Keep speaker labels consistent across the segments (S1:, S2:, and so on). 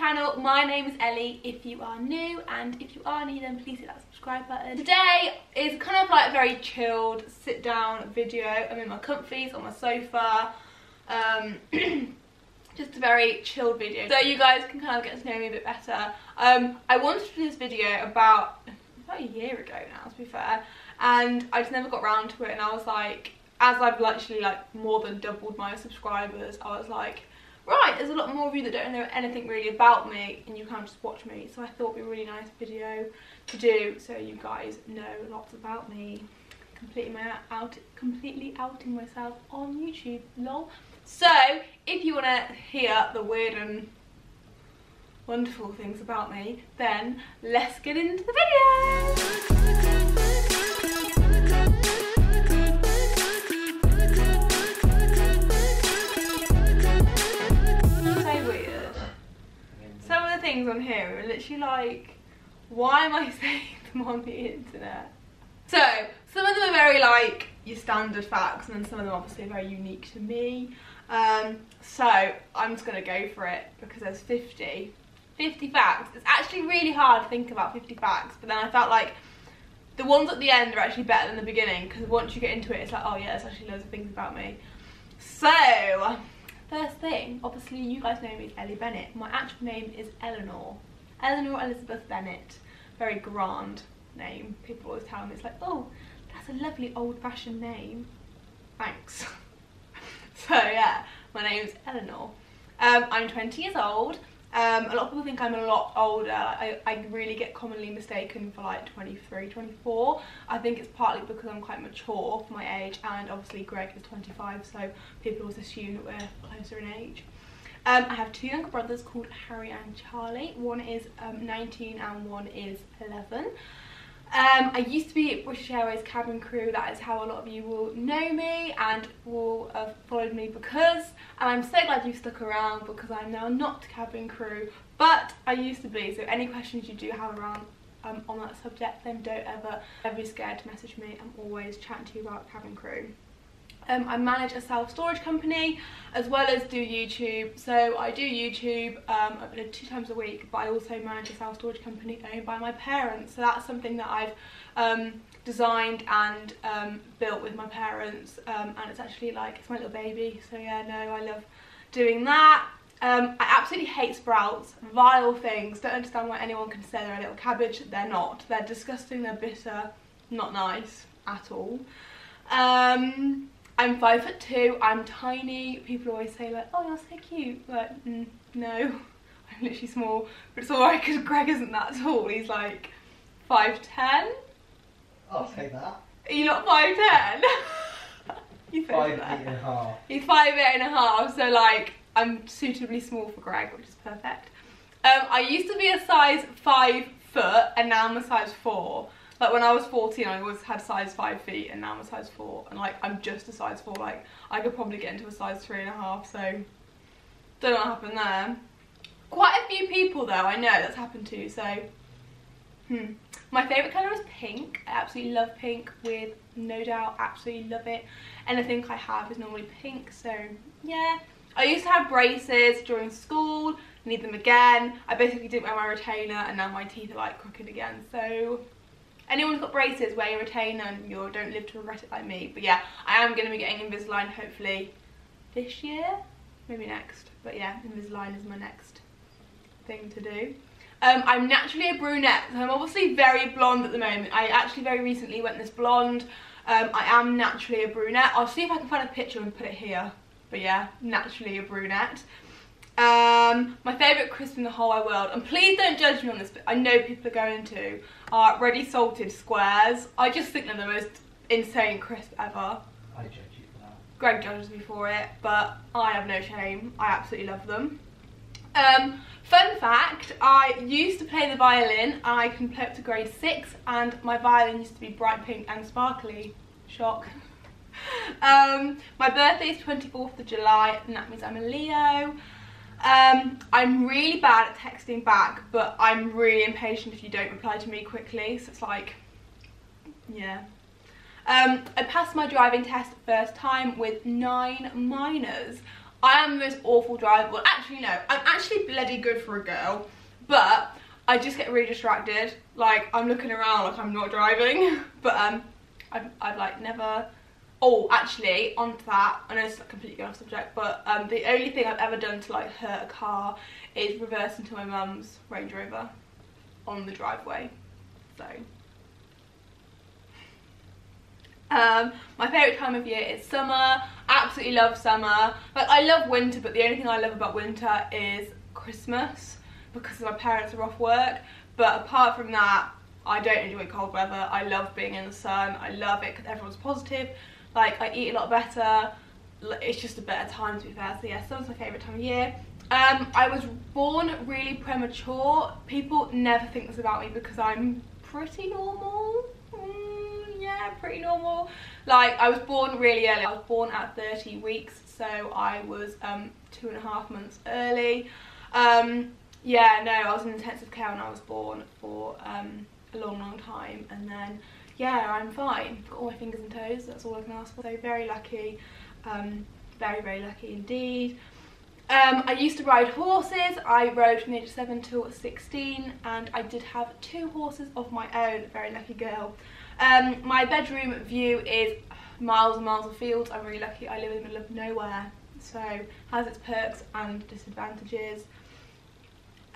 S1: channel. My name is Ellie if you are new and if you are new then please hit that subscribe button. Today is kind of like a very chilled sit down video. I'm in my comfies on my sofa. Um, just a very chilled video so you guys can kind of get to know me a bit better. Um, I wanted to do this video about, about a year ago now to be fair and I just never got around to it and I was like, as I've literally like more than doubled my subscribers, I was like, right, there's a lot more of you that don't know anything really about me and you can't just watch me. So I thought it'd be a really nice video to do so you guys know lots about me. Completely my out completely outing myself on YouTube, lol. So if you wanna hear the weird and wonderful things about me, then let's get into the video. Things on here are literally like, why am I saying them on the internet? So, some of them are very like your standard facts and then some of them are obviously are very unique to me. Um, so, I'm just to go for it because there's 50. 50 facts. It's actually really hard to think about 50 facts, but then I felt like the ones at the end are actually better than the beginning because once you get into it, it's like, oh yeah, there's actually loads of things about me. So, First thing, obviously you guys know me as Ellie Bennett. My actual name is Eleanor. Eleanor Elizabeth Bennett. Very grand name. People always tell me, it's like, oh, that's a lovely old-fashioned name. Thanks. so yeah, my name's Eleanor. Um, I'm 20 years old. Um, a lot of people think I'm a lot older. I, I really get commonly mistaken for like 23, 24. I think it's partly because I'm quite mature for my age and obviously Greg is 25 so people always assume that we're closer in age. Um, I have two younger brothers called Harry and Charlie. One is um, 19 and one is 11. Um, I used to be British Airways cabin crew, that is how a lot of you will know me and will have followed me because, and I'm so glad you've stuck around because I'm now not cabin crew, but I used to be, so any questions you do have around um, on that subject, then don't ever, ever be scared to message me, I'm always chatting to you about cabin crew. Um, I manage a self-storage company as well as do YouTube. So I do YouTube um, two times a week, but I also manage a self-storage company owned by my parents. So that's something that I've um, designed and um, built with my parents um, and it's actually like, it's my little baby. So yeah, no, I love doing that. Um, I absolutely hate sprouts, vile things. Don't understand why anyone can say they're a little cabbage. They're not. They're disgusting, they're bitter, not nice at all. Um, I'm five foot two, I'm tiny. People always say like, oh, you're so cute. But mm, no, I'm literally small. But it's alright because Greg isn't that tall. He's like 5'10".
S2: I'll take that.
S1: Are you not 5'10"?
S2: you five eight and a half.
S1: He's five eight and a half, so like I'm suitably small for Greg, which is perfect. Um, I used to be a size five foot and now I'm a size four. Like when I was 14, I always had size five feet and now I'm a size four. And like, I'm just a size four. Like, I could probably get into a size three and a half. So, don't know what happened there. Quite a few people though, I know that's happened to. So, hmm. My favourite colour is pink. I absolutely love pink with no doubt, absolutely love it. Anything I have is normally pink. So, yeah. I used to have braces during school, need them again. I basically didn't wear my retainer and now my teeth are like crooked again. So anyone who's got braces, wear your retainer and you don't live to regret it like me. But yeah, I am going to be getting Invisalign hopefully this year, maybe next. But yeah, Invisalign is my next thing to do. Um, I'm naturally a brunette, so I'm obviously very blonde at the moment. I actually very recently went this blonde. Um, I am naturally a brunette. I'll see if I can find a picture and put it here. But yeah, naturally a brunette. Um, my favourite crisp in the whole wide world, and please don't judge me on this, but I know people are going to, are ready salted squares. I just think they're the most insane crisp ever.
S2: I judge you for that.
S1: Greg judges me for it, but I have no shame. I absolutely love them. Um, fun fact, I used to play the violin, I can play up to grade 6, and my violin used to be bright pink and sparkly. Shock. um, my birthday is 24th of July, and that means I'm a Leo. Um, I'm really bad at texting back, but I'm really impatient if you don't reply to me quickly. So it's like, yeah. Um, I passed my driving test first time with nine minors. I am the most awful driver. Well, actually, no. I'm actually bloody good for a girl. But I just get really distracted. Like, I'm looking around like I'm not driving. But um, I've, I've like never... Oh, actually, onto that, I know it's completely off subject, but um, the only thing I've ever done to like hurt a car is reverse into my mum's Range Rover on the driveway. So um, my favourite time of year is summer. Absolutely love summer. Like I love winter, but the only thing I love about winter is Christmas because my parents are off work. But apart from that, I don't enjoy cold weather. I love being in the sun. I love it because everyone's positive. Like I eat a lot better. It's just a better time to be fair. So yeah, summer's my favourite time of year. Um, I was born really premature. People never think this about me because I'm pretty normal. Mm, yeah, pretty normal. Like, I was born really early. I was born at 30 weeks, so I was um, two and a half months early. Um, yeah, no, I was in intensive care when I was born for um, a long, long time. And then, yeah, I'm fine. Got all my fingers and toes. That's all I can ask for. So very lucky. Um, very, very lucky indeed. Um, I used to ride horses. I rode from the age of 7 till 16 and I did have two horses of my own. Very lucky girl. Um, my bedroom view is miles and miles of fields. I'm really lucky. I live in the middle of nowhere. So has its perks and disadvantages.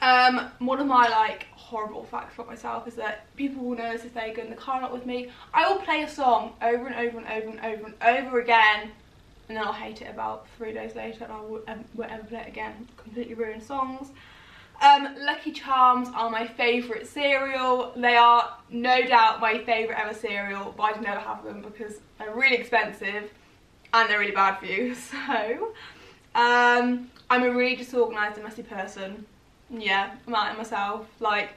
S1: Um, one of my like horrible facts about myself is that people will notice if they go in the car not with me. I will play a song over and over and over and over and over again and then I'll hate it about three days later and I won't ever play it again. Completely ruined songs. Um, Lucky Charms are my favourite cereal. They are no doubt my favourite ever cereal, but I never have them because they're really expensive and they're really bad for you. So, um, I'm a really disorganised and messy person. Yeah, I'm out myself. Like,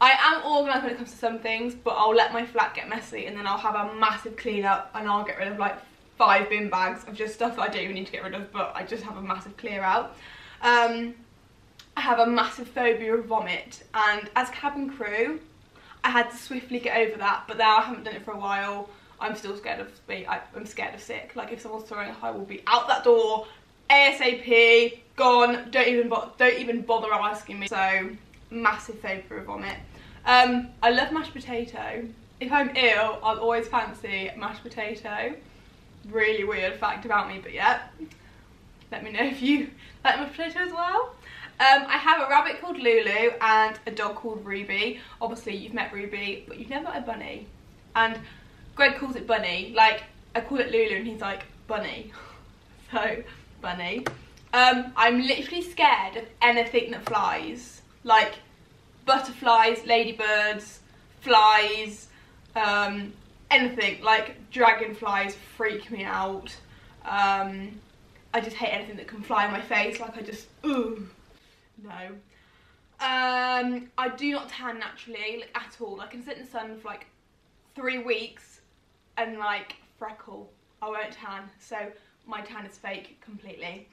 S1: I am organised when it comes to some things, but I'll let my flat get messy and then I'll have a massive clean up and I'll get rid of like five bin bags of just stuff that I don't even need to get rid of, but I just have a massive clear out. Um, I have a massive phobia of vomit, and as cabin crew, I had to swiftly get over that, but now I haven't done it for a while. I'm still scared of me. I'm scared of sick. Like if someone's throwing up, I will be out that door ASAP, gone. Don't even don't even bother asking me. So massive phobia of vomit. Um, I love mashed potato. If I'm ill, I'll always fancy mashed potato really weird fact about me, but yeah. Let me know if you like mashed potato as well. Um, I have a rabbit called Lulu and a dog called Ruby. Obviously, you've met Ruby, but you've never met a bunny. And Greg calls it Bunny. Like, I call it Lulu and he's like, Bunny. so, Bunny. Um, I'm literally scared of anything that flies. Like, butterflies, ladybirds, flies, um, anything. Like dragonflies freak me out. Um, I just hate anything that can fly in my face. Like I just ooh no. Um, I do not tan naturally like, at all. I can sit in the sun for like three weeks and like freckle. I won't tan. So my tan is fake completely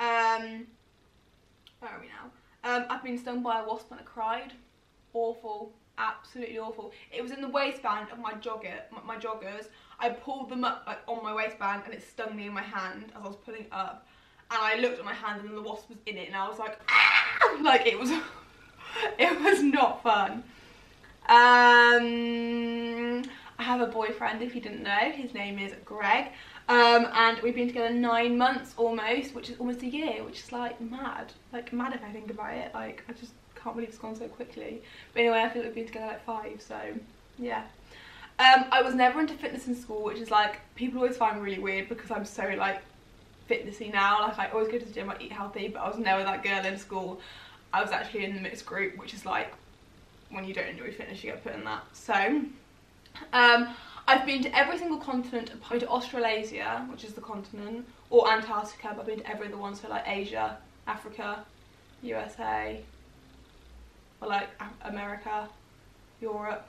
S1: um, where are we now um, I've been stung by a wasp and I cried awful absolutely awful. It was in the waistband of my jogger, my, my joggers. I pulled them up like on my waistband and it stung me in my hand as I was pulling up. And I looked at my hand and the wasp was in it and I was like, ah! like it was, it was not fun. Um, I have a boyfriend if you didn't know, his name is Greg. Um, and we've been together nine months almost, which is almost a year, which is like mad. Like mad if I think about it. Like I just can't believe it's gone so quickly. But anyway, I feel like we've been together like five, so yeah. Um, I was never into fitness in school, which is like, people always find really weird because I'm so like fitnessy now. Like I always go to the gym, I eat healthy, but I was never that girl in school. I was actually in the mixed group, which is like, when you don't enjoy fitness, you get put in that. So, um, I've been to every single continent apart to Australasia, which is the continent, or Antarctica, but I've been to every other one, so like Asia, Africa, USA, or like America, Europe,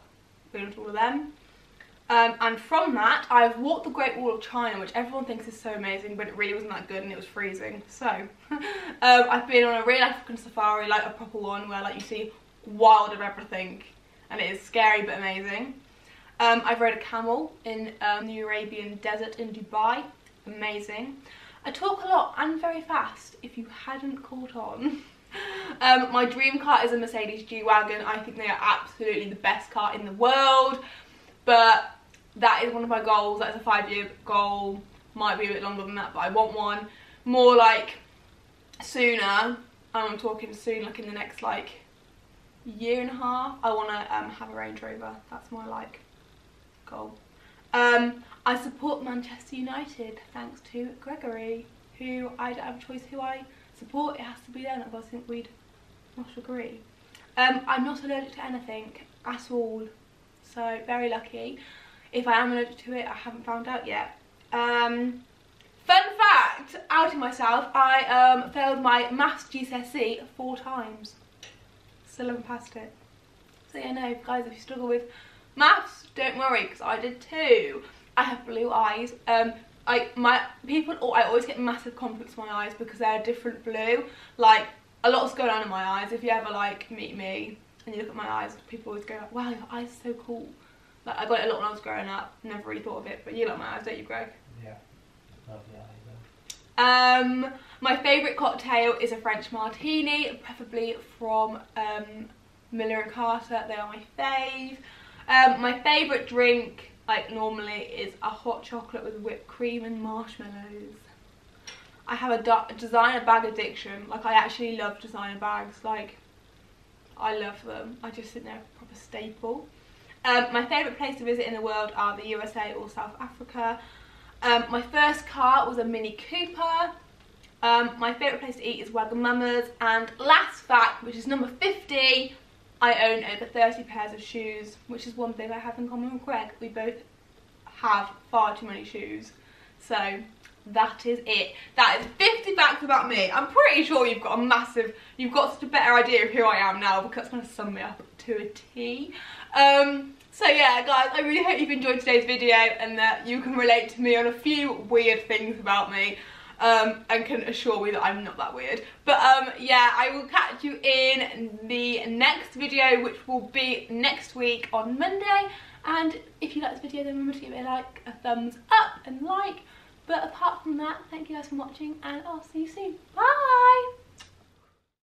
S1: been to all of them. Um, and from that, I've walked the Great Wall of China, which everyone thinks is so amazing, but it really wasn't that good and it was freezing. So, um, I've been on a real African safari, like a proper one, where like you see wild of everything, and it is scary but amazing. Um, I've rode a camel in um, the Arabian desert in Dubai, amazing. I talk a lot and very fast, if you hadn't caught on. um, my dream car is a Mercedes G-Wagon. I think they are absolutely the best car in the world. But that is one of my goals. That's a five-year goal. Might be a bit longer than that, but I want one. More like sooner. I'm talking soon, like in the next like year and a half. I want to um, have a Range Rover. That's my like goal. Um, I support Manchester United thanks to Gregory, who I don't have a choice who I support. It has to be them, I think we'd not agree. Um, I'm not allergic to anything at all, so very lucky. If I am allergic to it, I haven't found out yet. Um, fun fact, outing myself, I um, failed my maths GCSE four times. Still haven't passed it. So yeah, no, guys, if you struggle with maths, don't worry, because I did too. I have blue eyes. Um, I my people, oh, I always get massive compliments on my eyes because they're a different blue. Like a lot's going on in my eyes. If you ever like meet me and you look at my eyes, people always go, "Wow, your eyes are so cool." Like I got it a lot when I was growing up. Never really thought of it, but you like my eyes, don't you, Greg?
S2: Yeah, lovely eyes.
S1: Um, my favourite cocktail is a French martini, preferably from um, Miller and Carter. They are my fave. Um, my favourite drink, like normally, is a hot chocolate with whipped cream and marshmallows. I have a designer bag addiction. Like, I actually love designer bags. Like, I love them. I just think they're a proper staple. Um, my favourite place to visit in the world are the USA or South Africa. Um, my first car was a Mini Cooper. Um, my favourite place to eat is Wagamama's. And last fact, which is number 50, I own over 30 pairs of shoes, which is one thing I have in common with Greg. We both have far too many shoes. So that is it. That is 50 facts about me. I'm pretty sure you've got a massive, you've got such a better idea of who I am now because it's going to sum me up to a T. Um, so yeah, guys, I really hope you've enjoyed today's video and that you can relate to me on a few weird things about me. Um, and can assure me that I'm not that weird. But um, yeah, I will catch you in the next video, which will be next week on Monday. And if you like this video, then remember to give it a like, a thumbs up and like. But apart from that, thank you guys for watching and I'll see you soon. Bye!